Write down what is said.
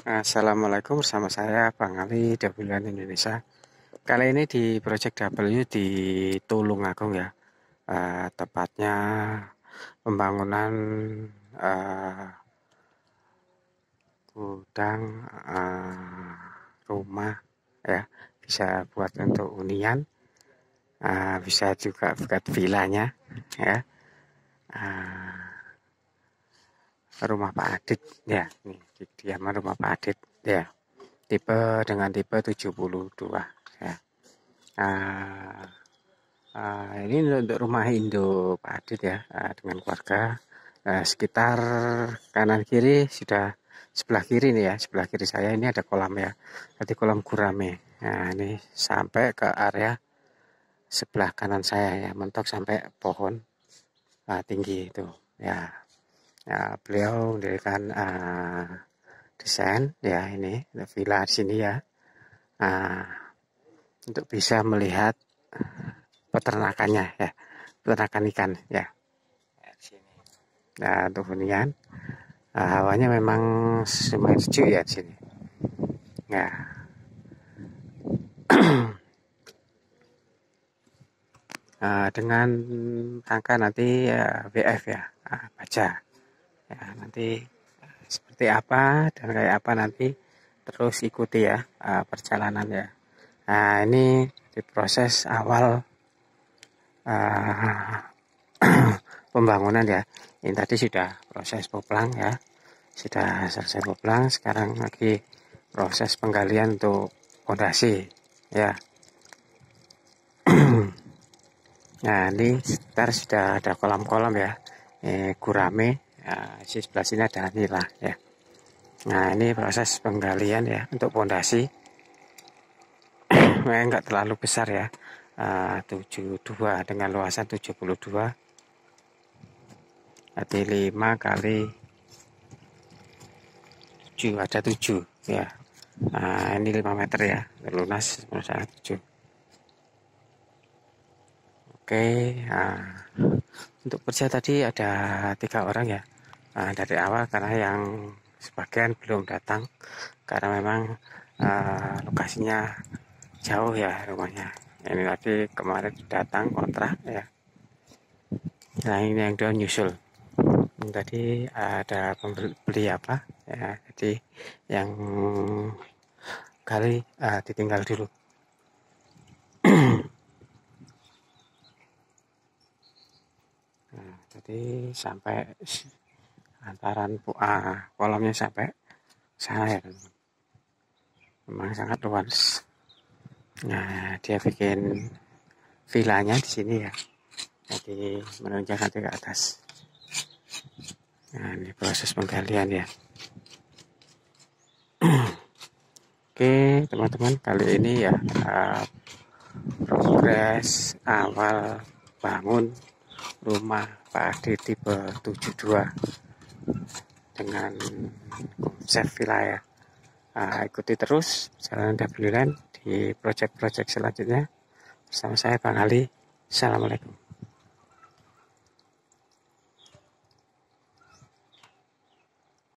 Assalamualaikum bersama saya Bang Ali Dabulan Indonesia. Kali ini di Project W di Tulungagung ya. Uh, Tepatnya pembangunan uh, gudang uh, rumah ya Bisa buat untuk unian uh, Bisa juga buat vilanya ya. Uh, rumah Pak Adit. Ya nih di kediaman rumah Pak Adit. Ya tipe dengan tipe 72 ya. Uh, uh, ini untuk rumah Indo Pak Adit ya uh, dengan keluarga. Uh, sekitar kanan kiri sudah sebelah kiri nih ya sebelah kiri saya ini ada kolam ya nanti kolam gurame. Nah ini sampai ke area sebelah kanan saya ya mentok sampai pohon uh, tinggi itu ya ya, beliau mendirikan uh, desain ya ini villa di sini ya. Uh, untuk bisa melihat peternakannya ya peternakan ikan ya, nah untuk hunian uh, hawanya memang lumayan sejuk ya di sini. Ya. Uh, dengan angka nanti ya VF ya uh, baca ya nanti eh, seperti apa dan kayak apa nanti terus ikuti ya uh, perjalanan ya. Nah ini di proses awal uh, pembangunan ya. Ini tadi sudah proses poplang ya. Sudah selesai poplang sekarang lagi proses penggalian untuk fondasi ya. Nah ini sekitar sudah ada kolam-kolam ya. Eh, gurame ya, di sebelah sini ada nila ya. Nah ini proses penggalian ya untuk pondasi. Enggak terlalu besar ya. Uh, 72 dengan luasan 72 berarti 5 kali 7 ada 7 ya. Nah ini 5 meter ya. Lunas 7 oke nah, untuk kerja tadi ada tiga orang ya uh, dari awal karena yang sebagian belum datang karena memang uh, lokasinya jauh ya rumahnya. Ini tadi kemarin datang kontrak ya. Nah ini yang dua nyusul. Tadi ada pembeli apa ya. Jadi yang kali uh, ditinggal dulu. Nah, jadi sampai antaran ah, kolamnya sampai ya? Memang sangat luas. Nah dia bikin vilanya di sini ya. Jadi menunjang nanti ke atas. Nah ini proses penggalian ya. Oke teman-teman kali ini ya uh, progres awal bangun rumah Pak Adi tipe 72 dengan konsep wilayah. Uh, ikuti terus jalan Land di project-project selanjutnya bersama saya Bang Ali. Assalamualaikum.